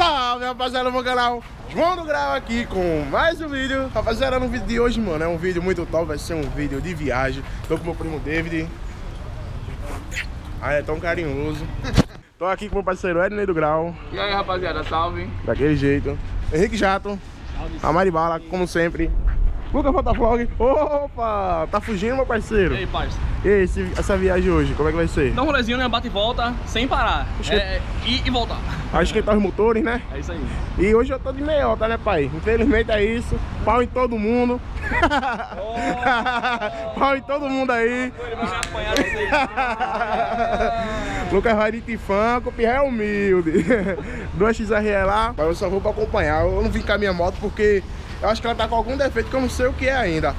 Salve rapaziada do meu canal. João do Grau aqui com mais um vídeo. Rapaziada, no vídeo de hoje, mano, é um vídeo muito top Vai ser um vídeo de viagem. Tô com meu primo David. Ah, é tão carinhoso. Tô aqui com meu parceiro Ednei do Grau. E aí rapaziada, salve. Daquele jeito. Henrique Jato. A Maribala, como sempre Lucas Fotavlog Opa, tá fugindo meu parceiro E aí, parça? E aí, esse- essa viagem hoje, como é que vai ser? Dá um rolezinho, né? Bate e volta, sem parar. Oxê. É, ir e voltar. Vai esquentar os motores, né? É isso aí. E hoje eu tô de meiota, né, pai? Infelizmente é isso. Pau em todo mundo. Pau em todo mundo aí. Ele vai me apanhar Lucas vai de tifã, com pirra é humilde. Duas XRE lá, mas eu só vou pra acompanhar. Eu não vim com a minha moto porque eu acho que ela tá com algum defeito que eu não sei o que é ainda.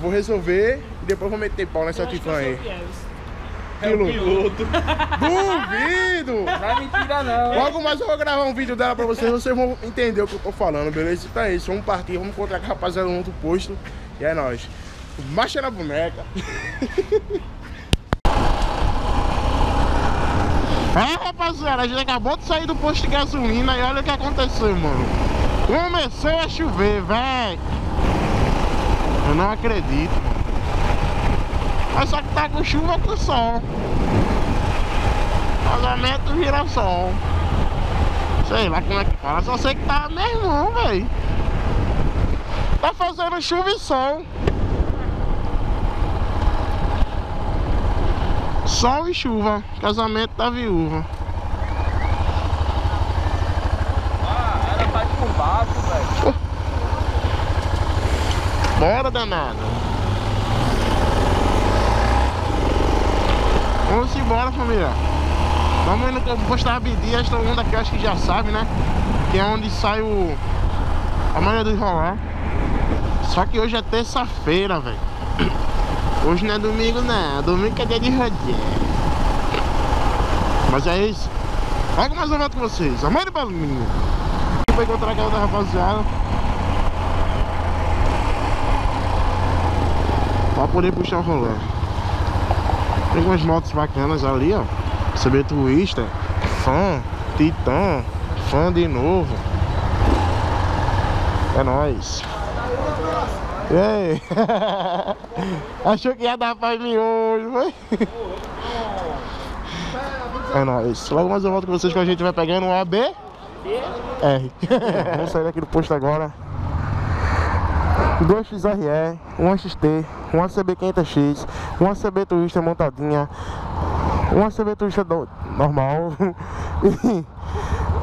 Vou resolver e depois vou meter pau nessa tifã aí. É o Piloto. piloto. Duvido! Não é mentira não. Logo mais eu vou gravar um vídeo dela pra vocês, vocês vão entender o que eu tô falando, beleza? Então é isso, vamos partir, vamos encontrar com a rapaziada no outro posto. E é nóis. Marcha na boneca. É, rapaziada, a gente acabou de sair do posto de gasolina e olha o que aconteceu, mano. Começou a chover, velho. Eu não acredito. Mas só que tá com chuva com sol. Casamento vira sol. Sei lá como é que fala, só sei que tá mesmo, velho. Tá fazendo chuva e sol. Sol e chuva. Casamento da viúva. Ah, era parte com barco, velho. Bora, danada. Vamos embora, família. Vamos indo no posto da Abdias, todo mundo aqui acho que já sabe, né? Que é onde sai o... A maioria dos rolar. Só que hoje é terça-feira, velho. Hoje não é domingo, não. Domingo que é dia de rodinha. Mas é isso. Logo mais eu volto com vocês. Amor e balinha. Vou encontrar aquela da rapaziada. Pra poder puxar o rolê. Tem umas motos bacanas ali, ó. CB Twister, fã, Titã, fã de novo. É nóis. E aí? Achou que ia dar pra mim hoje, foi? É nóis. Logo mais eu volto com vocês que a gente vai pegando um AB. R. Vamos sair daqui do posto agora. 2 XRE, 1 XT, 1 CB500X, 1 CB Twister montadinha, 1 CB Twister normal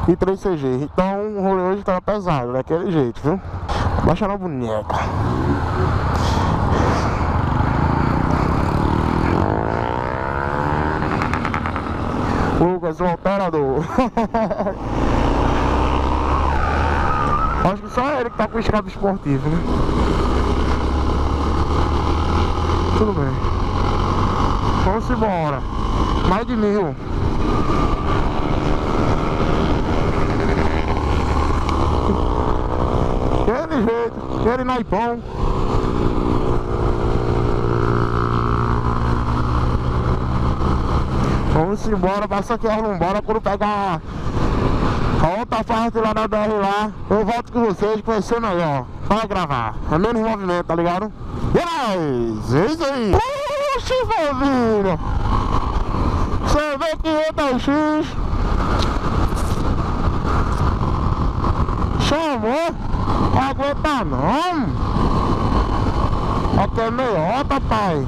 e, e 3 CG. Então o rolê hoje tava pesado, daquele jeito, viu? Baixa na boneca. Lucas, o operador. Acho que só ele que tá com escada esportivo, né? Tudo bem. Vamos embora. Mais de mil. Aquele jeito, aquele naipão. Vamos embora, passa aqui a lombora quando pegar parte lá da BR lá, eu volto com vocês pra ser melhor. Para gravar. É menos movimento, tá ligado? Yes! É isso aí! Oxi, família! Você vê 500X Chamou? Aguenta não! Aqui é meiota, pai!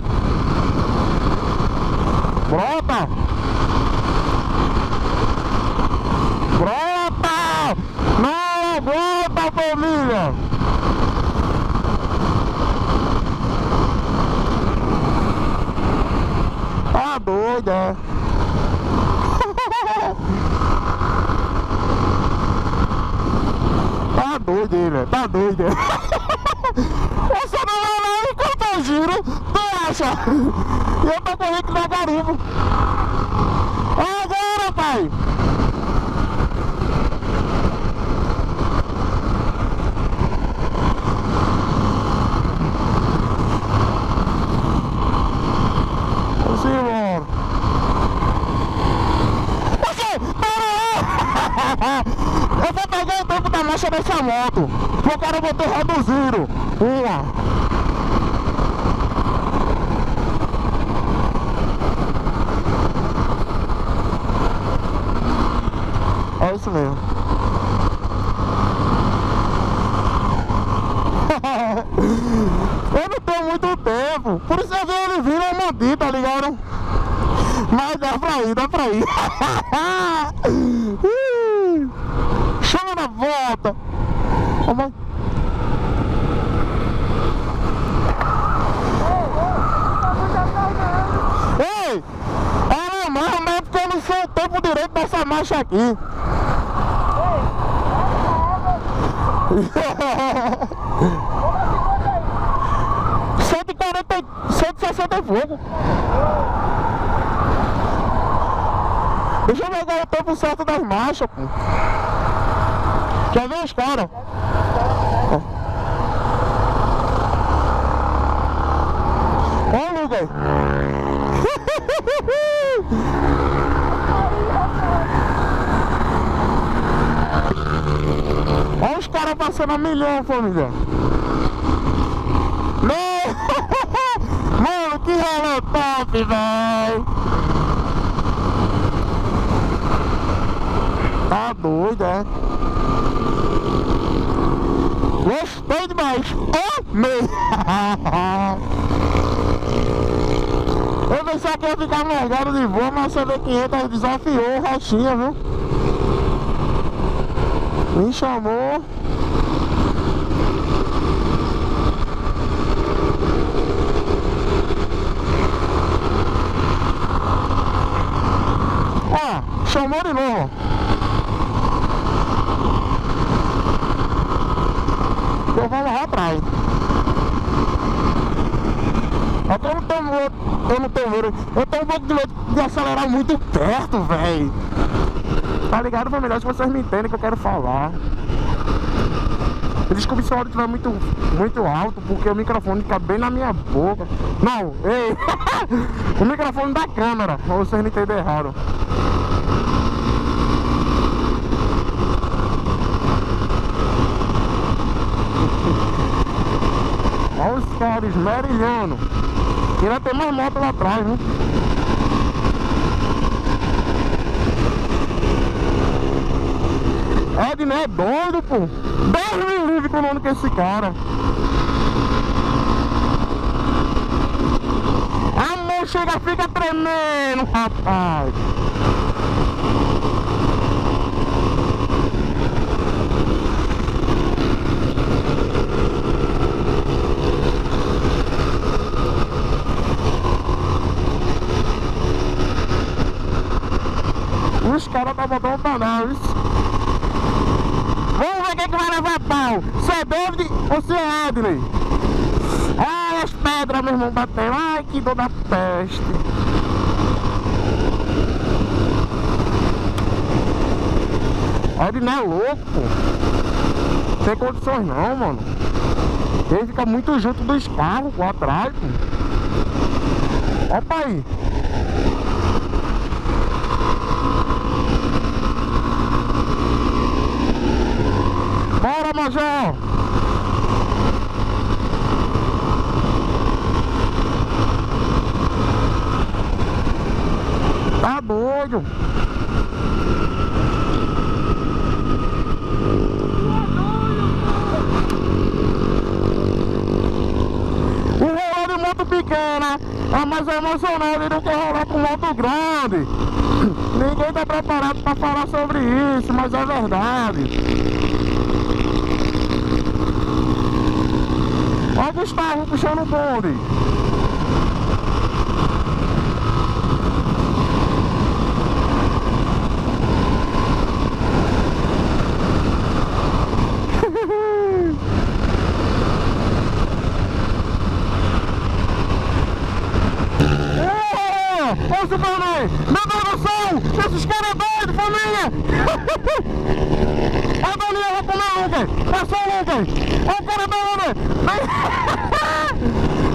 Brota! Brota! Não aguenta, família! Tá doido, é? tá doido ele, tá doido. é? Você não vai lá enquanto eu giro, tu acha? E eu tô correndo dá garimpo. Agora, pai! Vamos embora. Você, para lá! Eu vou pegar o tempo dessa moto. O cara botou reduzido. Uma. É isso mesmo. eu não tenho muito tempo. Por isso eu vi ele vir uma mandita, tá ligado? Mas dá pra ir, dá pra ir. Chama na volta. Vamos. Ei! Ah, não, mas é porque eu não sei o tempo direito marcha aqui. 140, 160 e pouco. Deixa eu pegar o tempo certo das marchas, pô. Quer ver os caras? Ó, Lucas. Olha os caras passando a milhão, família. Não! Mano, que rolê top, velho! Tá doido, é? Gostei demais! Amei! Eu pensei que ia ficar mergado de boa, mas você vê 500 desafiou o Rochinha, viu? Me chamou. Ó, chamou de novo. Eu vou lá atrás. Eu não tenho medo, eu não tenho medo, eu tenho medo de acelerar muito perto, velho. Tá ligado, família? Acho que vocês me entendem que eu quero falar. Desculpe se o áudio estiver muito, muito alto, porque o microfone fica bem na minha boca. Não, ei! o microfone da câmera, vocês não entendem errado. Olha os caras esmerilhando. Queria ter mais moto lá atrás, né? Edna é doido, pô. Deus me livre com o nome que esse cara. A mão chega, fica tremendo, rapaz. Os caras pra nós. Vamos ver quem que vai pau. Se é David ou se é Edney. Olha as pedras, meu irmão, batendo. Ai, que dor da peste. Edney é louco. Sem condições não, mano. Ele fica muito junto dos carros lá atrás, pô. Opa aí. Bora, Major! Tá doido! O rolê de moto pequena é mais emocionante do que rolar com moto grande. Ninguém tá preparado para falar sobre isso, mas é verdade. Olha o Gustavo puxando o bonde. Ô, Deus do céu! Esses caras é doido, família! A vai comer o Lucas! Passou o Lucas! Olha o cara da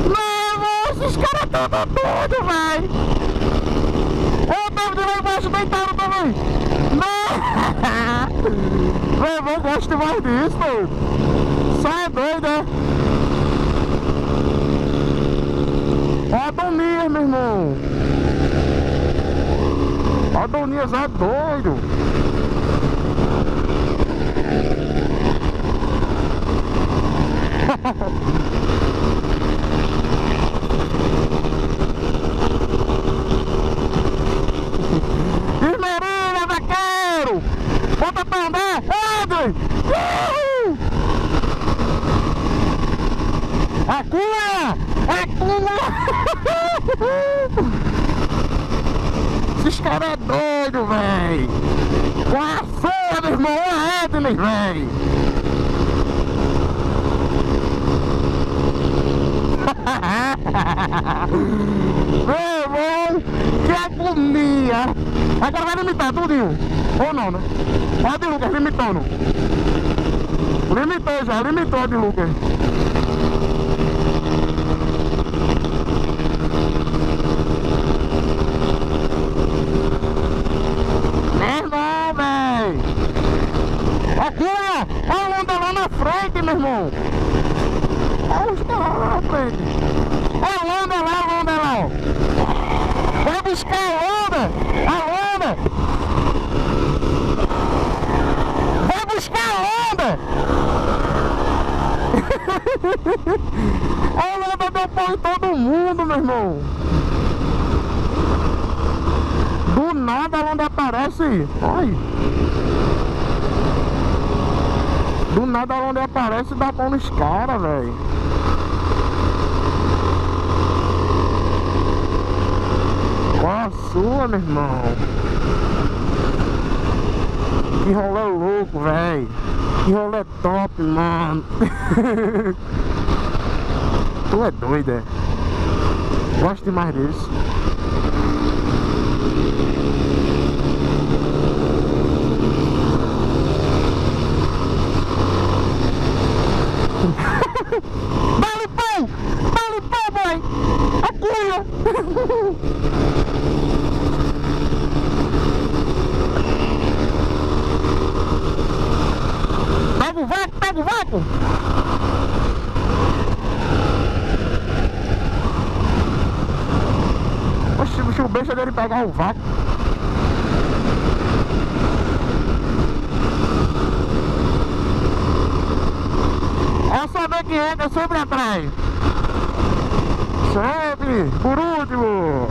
Não, esses caras estão doidos, velho! Ô, David lá embaixo deitado também! Não! Meu irmão gosta demais disso, doido. Só é doido, é? Adonias, meu irmão. Adonias é doido. Esmeralda, vaqueiro! Bota pra andar! Andre! Uhul! Acua! Acua! Esses caras é doido, véi! Qual a meu irmão? É Edley, véi! Meu que agonia! Agora vai limitar tudinho. Ou não, né? Ó de Lucas limitando. Limitou já, limitou de Lucas. Aqui, ó! Olha a onda lá na frente, meu irmão! Olha os frente! Olha a onda lá, a onda lá! Vai buscar a onda! A onda! Vai buscar a onda! a onda deu pau em todo mundo, meu irmão! Do nada a onda aparece! Olha! Do nada a onda aparece e dá pau nos caras, velho! Qual a sua, meu irmão? Que rolê louco, velho. Que rolê top, mano. tu é doido, é? Gosto demais disso. Dá-lhe pão! Dá-lhe pão, boy! Pega o vácuo, pega o vácuo! Oxi, o bicho besta dele pegar o vácuo. É saber quem é que é sempre atrás. Sempre, por último.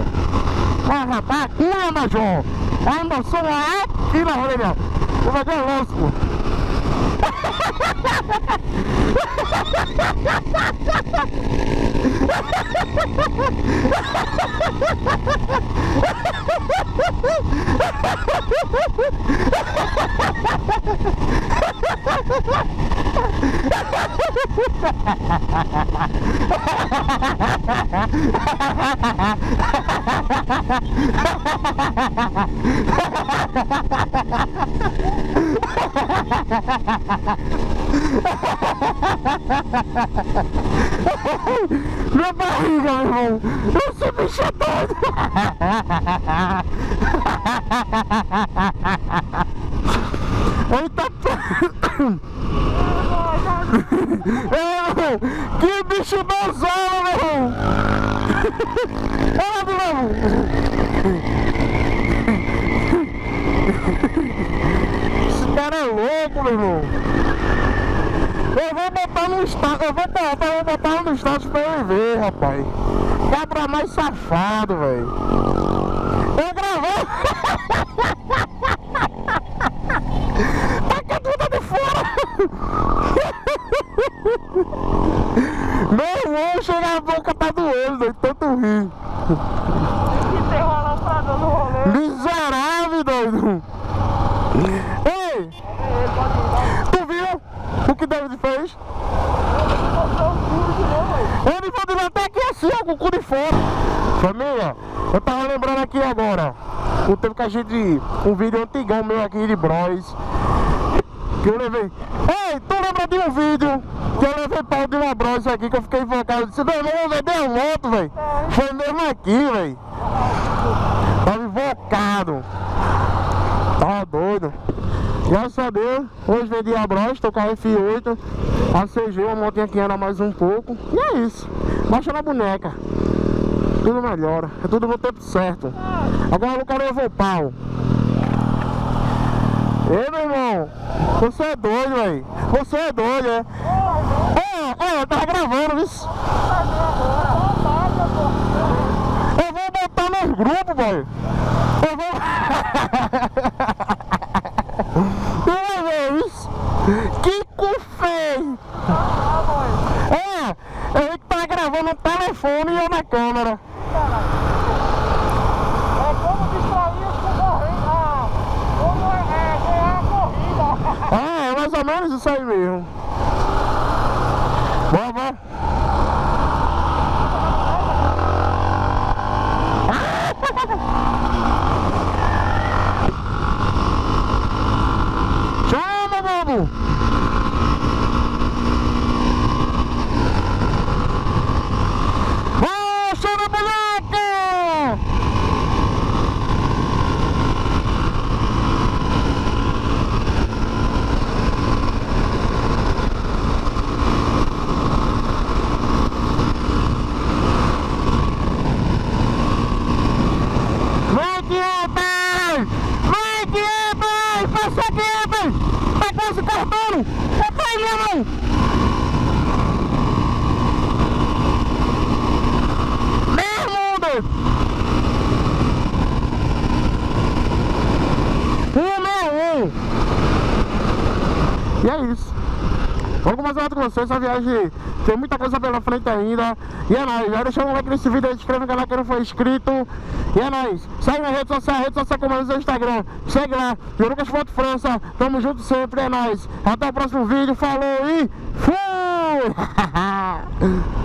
Mas rapaz, cunha, Major. A emoção é aqui na roderia. O vai ter louco. Ha ha ha ha ha! Minha barriga, meu irmão. Bicho é doido. Eita, Ei, que bicho bonzão, meu irmão! Olha de novo! Esse cara é louco, meu irmão! Eu vou botar no status, eu vou botar, eu vou botar no status pra ele ver, rapaz! Cabra mais safado, velho! Eu gravei! Taca tudo de fora! Meu irmão, chega a boca tá doendo, doido, tanto rir. Que dar no rolê. Miserável, doido. Ei, Ele pode dar tu viu que David fez? de velho. Ele pode vir até aqui assim, ó, com o cu de fora. Família, eu tava lembrando aqui agora. O tempo que a gente. Um vídeo antigão meu aqui de Bros. Que eu levei. Ei, tu lembra de um vídeo que eu levei pau de uma Bros aqui que eu fiquei invocado? Eu disse, meu irmão, a moto, velho. Foi mesmo aqui, velho. Tava invocado. Tava doido. Graças a Deus, hoje vendi a Bros, tô com a F8, a CG, uma motinha que anda mais um pouco. E é isso. Baixa na boneca. Tudo melhora, é tudo no tempo certo. Agora eu quero levar o pau. Ei, meu irmão, você é doido, velho. Você é doido, é? Ó, ó, eu tava gravando, isso. Eu vou botar nos grupos, velho. Eu vou. Que cu feio. É, ele tá gravando no telefone e eu na câmera. É como distrair. Ah, como é, é ganhar a corrida. Ah, é mais ou menos isso aí mesmo. Bora, bora. Chama, bobo! Baixa na boneca! Vem aqui, pai! Vem aqui, pai! Passa aqui, pai! Tá quase cortando! É pai, minha mãe! Meu mundo! Um, meu, um! E é isso. Outro com vocês, essa viagem tem muita coisa pela frente ainda. E é nóis, já deixa um like nesse vídeo se inscreve no canal que não foi inscrito. E é nóis, segue na rede social, rede social como é no Instagram. Segue lá, Lucas Foto França, tamo junto sempre, é nóis. Até o próximo vídeo, falou e fui!